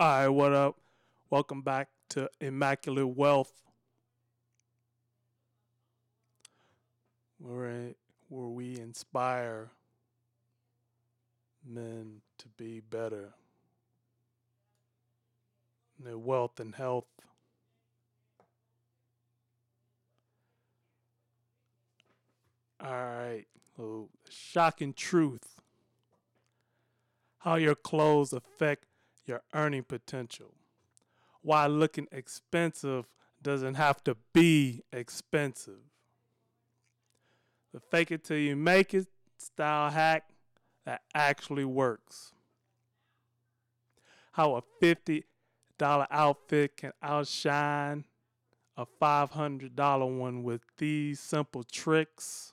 All right, what up? Welcome back to Immaculate Wealth. Where, where we inspire men to be better. Their wealth and health. All right. So, shocking truth. How your clothes affect your earning potential. Why looking expensive doesn't have to be expensive. The fake it till you make it style hack that actually works. How a $50 outfit can outshine a $500 one with these simple tricks.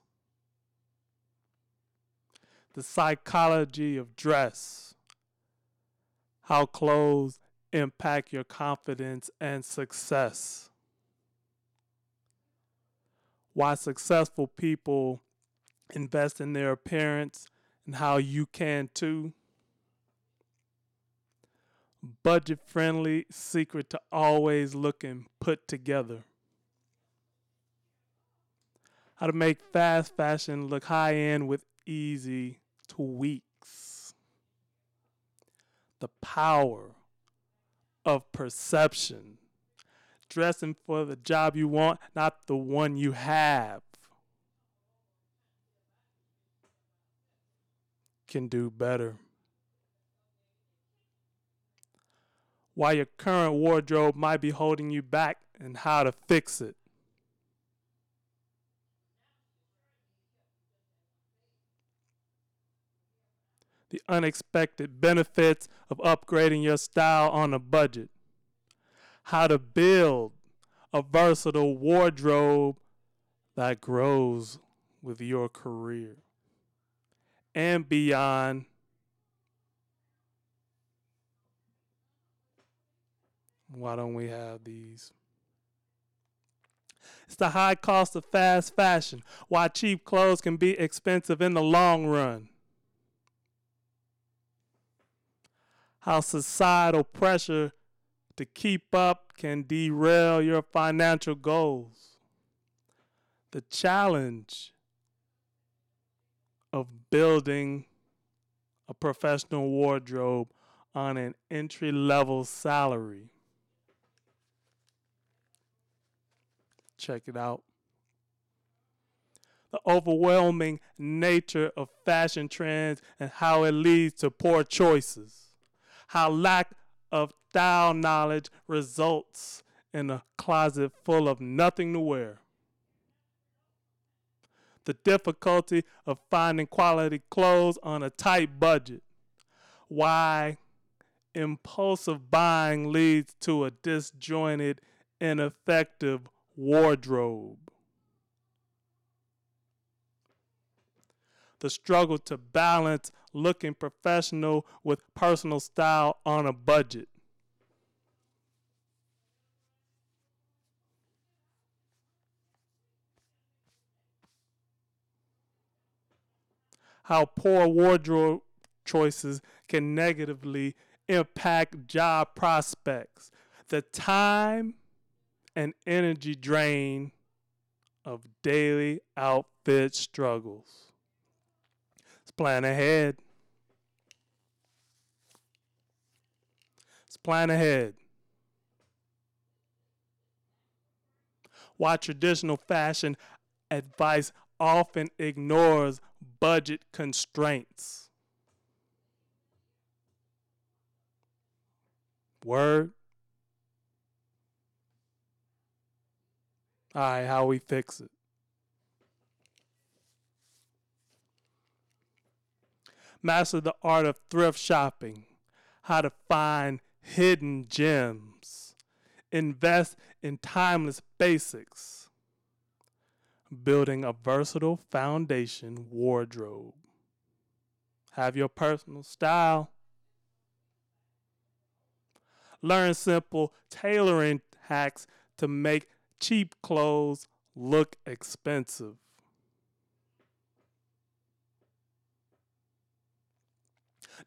The psychology of dress how clothes impact your confidence and success. Why successful people invest in their appearance and how you can too. Budget friendly secret to always looking put together. How to make fast fashion look high end with easy tweaks the power of perception. Dressing for the job you want, not the one you have. Can do better. Why your current wardrobe might be holding you back and how to fix it. The unexpected benefits of upgrading your style on a budget, how to build a versatile wardrobe that grows with your career and beyond. Why don't we have these? It's the high cost of fast fashion. Why cheap clothes can be expensive in the long run. How societal pressure to keep up can derail your financial goals. The challenge of building a professional wardrobe on an entry level salary. Check it out. The overwhelming nature of fashion trends and how it leads to poor choices how lack of style knowledge results in a closet full of nothing to wear. The difficulty of finding quality clothes on a tight budget. Why impulsive buying leads to a disjointed, ineffective wardrobe. The struggle to balance looking professional with personal style on a budget. How poor wardrobe choices can negatively impact job prospects. The time and energy drain of daily outfit struggles plan ahead. Let's plan ahead. Why traditional fashion advice often ignores budget constraints. Word. All right, how we fix it. Master the art of thrift shopping, how to find hidden gems, invest in timeless basics, building a versatile foundation wardrobe. Have your personal style. Learn simple tailoring hacks to make cheap clothes look expensive.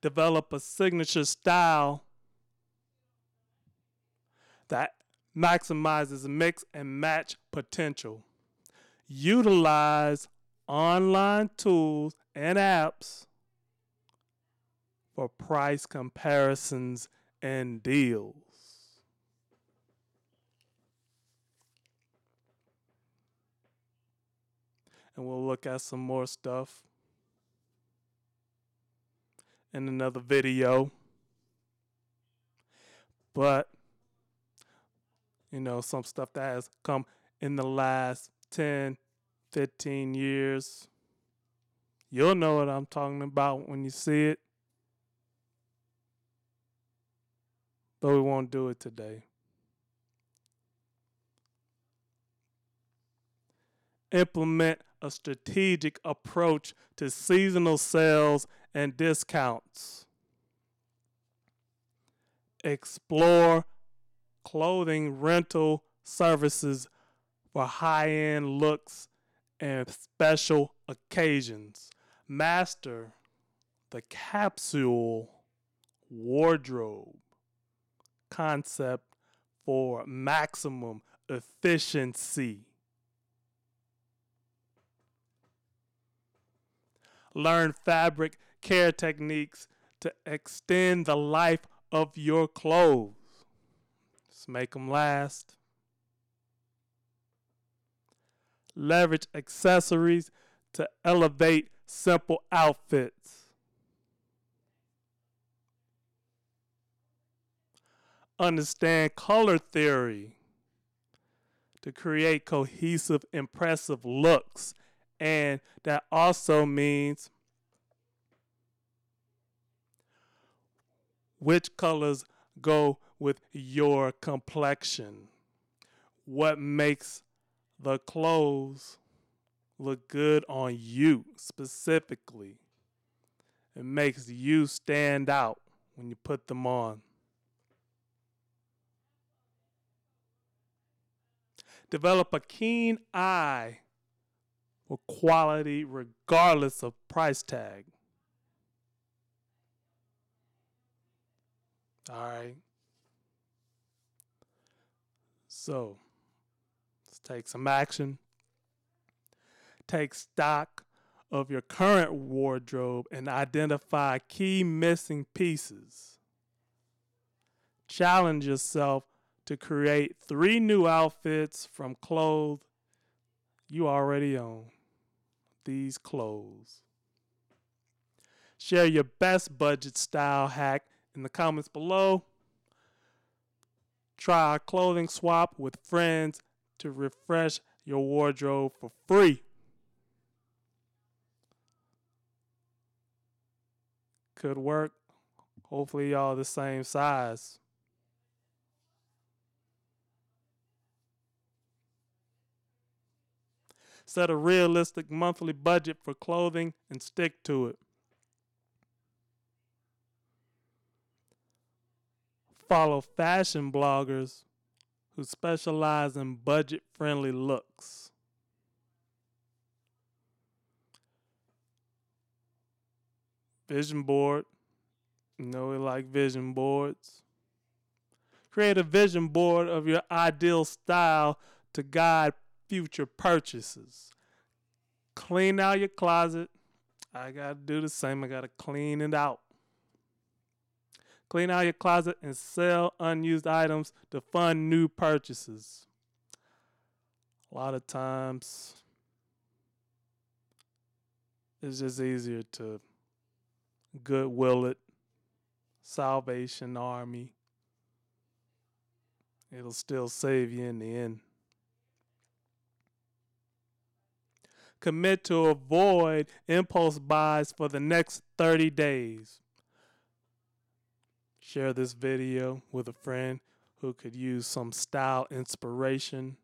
Develop a signature style that maximizes mix and match potential. Utilize online tools and apps for price comparisons and deals. And we'll look at some more stuff in another video. But, you know, some stuff that has come in the last 10, 15 years. You'll know what I'm talking about when you see it. But we won't do it today. Implement a strategic approach to seasonal sales and discounts. Explore clothing rental services for high end looks and special occasions. Master the capsule wardrobe concept for maximum efficiency. Learn fabric care techniques to extend the life of your clothes. Just make them last. Leverage accessories to elevate simple outfits. Understand color theory to create cohesive, impressive looks. And that also means which colors go with your complexion. What makes the clothes look good on you specifically. It makes you stand out when you put them on. Develop a keen eye for quality regardless of price tag. All right. So, let's take some action. Take stock of your current wardrobe and identify key missing pieces. Challenge yourself to create three new outfits from clothes you already own. These clothes. Share your best budget style hack in the comments below. Try a clothing swap with friends to refresh your wardrobe for free. Could work. Hopefully, y'all the same size. Set a realistic monthly budget for clothing and stick to it. follow fashion bloggers who specialize in budget friendly looks. Vision board. You know, we like vision boards. Create a vision board of your ideal style to guide future purchases. Clean out your closet. I got to do the same. I got to clean it out. Clean out your closet and sell unused items to fund new purchases. A lot of times, it's just easier to goodwill it, Salvation Army. It'll still save you in the end. Commit to avoid impulse buys for the next 30 days. Share this video with a friend who could use some style inspiration.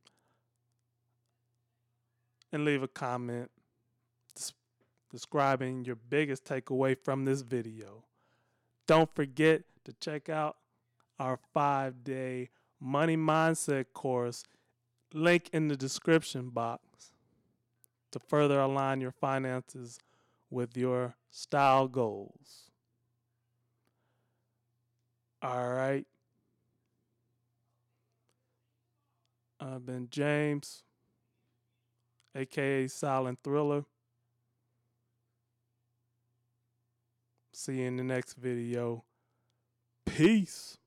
And leave a comment describing your biggest takeaway from this video. Don't forget to check out our five day money mindset course, link in the description box, to further align your finances with your style goals. All right. I've been James, aka Silent Thriller. See you in the next video. Peace.